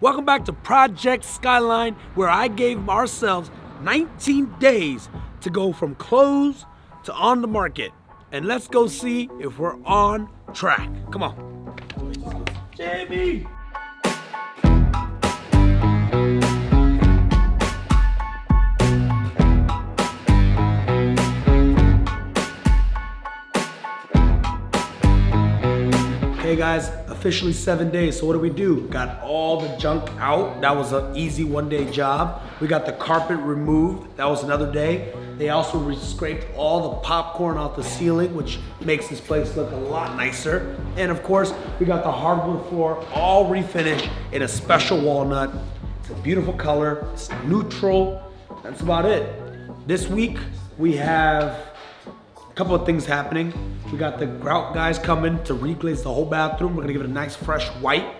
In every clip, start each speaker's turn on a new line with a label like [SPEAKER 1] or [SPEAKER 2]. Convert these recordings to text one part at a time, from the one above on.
[SPEAKER 1] Welcome back to Project Skyline, where I gave ourselves 19 days to go from closed to on the market. And let's go see if we're on track. Come on. Jamie! Okay guys, officially seven days. So what do we do? Got all the junk out. That was an easy one day job. We got the carpet removed. That was another day. They also scraped all the popcorn off the ceiling, which makes this place look a lot nicer. And of course, we got the hardwood floor all refinished in a special walnut. It's a beautiful color, it's neutral. That's about it. This week, we have couple of things happening. We got the grout guys coming to reglaze the whole bathroom. We're gonna give it a nice fresh white.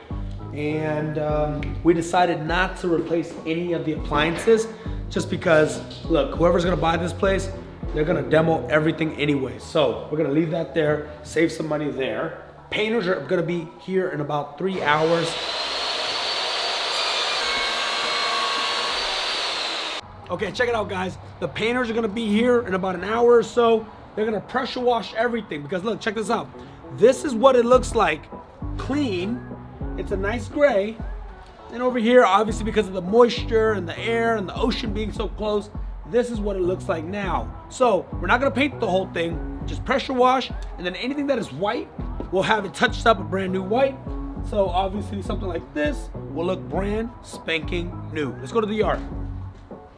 [SPEAKER 1] And um, we decided not to replace any of the appliances just because, look, whoever's gonna buy this place, they're gonna demo everything anyway. So we're gonna leave that there, save some money there. Painters are gonna be here in about three hours. Okay, check it out guys. The painters are gonna be here in about an hour or so. They're gonna pressure wash everything because look, check this out. This is what it looks like clean. It's a nice gray. And over here, obviously because of the moisture and the air and the ocean being so close, this is what it looks like now. So we're not gonna paint the whole thing, just pressure wash, and then anything that is white, we'll have it touched up a brand new white. So obviously something like this will look brand spanking new. Let's go to the yard.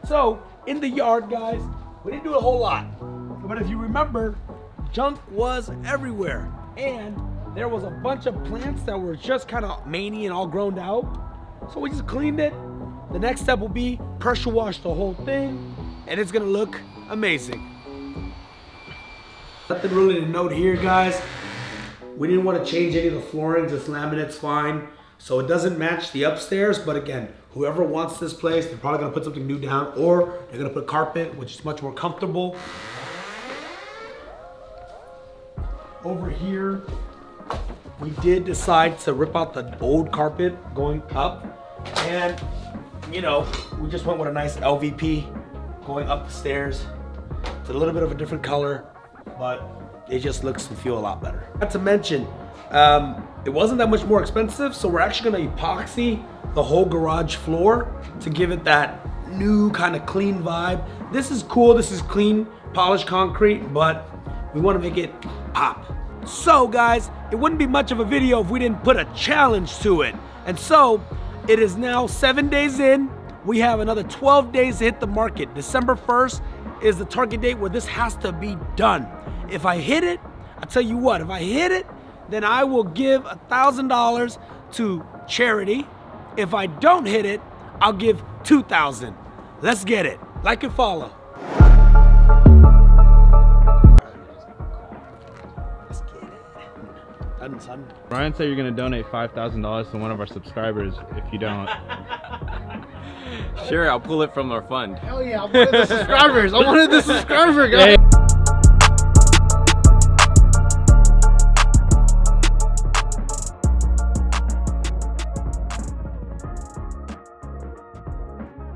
[SPEAKER 1] So in the yard, guys, we didn't do a whole lot. But if you remember, junk was everywhere. And there was a bunch of plants that were just kind of manny and all grown out. So we just cleaned it. The next step will be pressure wash the whole thing and it's gonna look amazing. Nothing really to note here, guys. We didn't want to change any of the flooring, just laminate's fine. So it doesn't match the upstairs, but again, whoever wants this place, they're probably gonna put something new down or they're gonna put carpet, which is much more comfortable. Over here, we did decide to rip out the old carpet going up. And, you know, we just went with a nice LVP going up the stairs. It's a little bit of a different color, but it just looks and feel a lot better. Not to mention, um, it wasn't that much more expensive, so we're actually gonna epoxy the whole garage floor to give it that new kind of clean vibe. This is cool, this is clean, polished concrete, but we wanna make it pop. So guys, it wouldn't be much of a video if we didn't put a challenge to it. And so, it is now seven days in. We have another 12 days to hit the market. December 1st is the target date where this has to be done. If I hit it, I tell you what, if I hit it, then I will give a $1,000 to charity. If I don't hit it, I'll give 2000 Let's get it. Like and follow.
[SPEAKER 2] Son. Brian said you're gonna donate five thousand dollars to one of our subscribers if you don't.
[SPEAKER 3] sure, I'll pull it from our fund.
[SPEAKER 2] Hell yeah, I wanted the subscribers. I wanted the subscriber guys. Hey.